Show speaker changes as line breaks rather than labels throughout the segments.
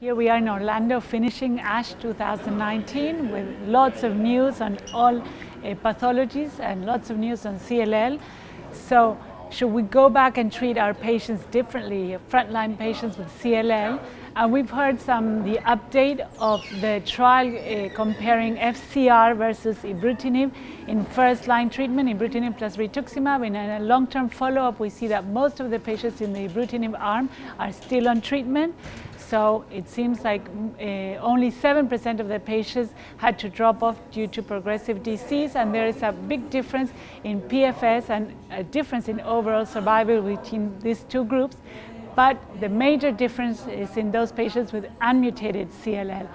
Here we are in Orlando finishing ASH 2019 with lots of news on all uh, pathologies and lots of news on CLL. So should we go back and treat our patients differently, frontline patients with CLL? And we've heard some the update of the trial uh, comparing FCR versus ibrutinib in first line treatment, ibrutinib plus rituximab. In a long-term follow-up, we see that most of the patients in the ibrutinib arm are still on treatment. So it seems like uh, only 7% of the patients had to drop off due to progressive disease, and there is a big difference in PFS and a difference in overall survival between these two groups. But the major difference is in those patients with unmutated CLL.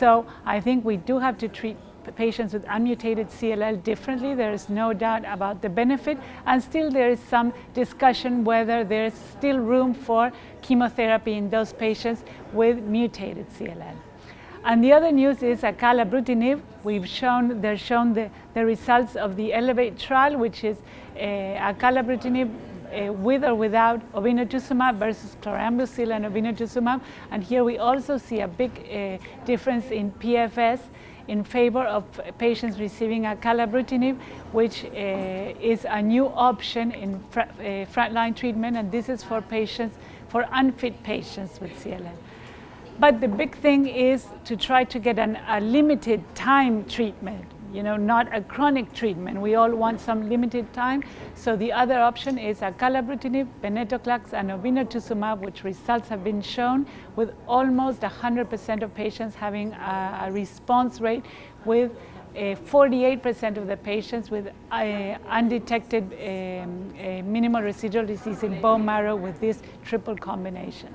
So I think we do have to treat patients with unmutated CLL differently. There is no doubt about the benefit, and still there is some discussion whether there is still room for chemotherapy in those patients with mutated CLL. And the other news is acalabrutinib. We've shown, they're shown the, the results of the ELEVATE trial, which is uh, acalabrutinib uh, with or without obinutuzumab versus chlorambucil and obinutuzumab. And here we also see a big uh, difference in PFS in favor of patients receiving a acalabrutinib, which uh, is a new option in fr uh, frontline treatment, and this is for patients, for unfit patients with CLL. But the big thing is to try to get an, a limited time treatment you know, not a chronic treatment. We all want some limited time. So the other option is acalabrutinib, venetoclax, and obinutuzumab, which results have been shown with almost 100% of patients having a, a response rate with 48% of the patients with uh, undetected uh, minimal residual disease in bone marrow with this triple combination.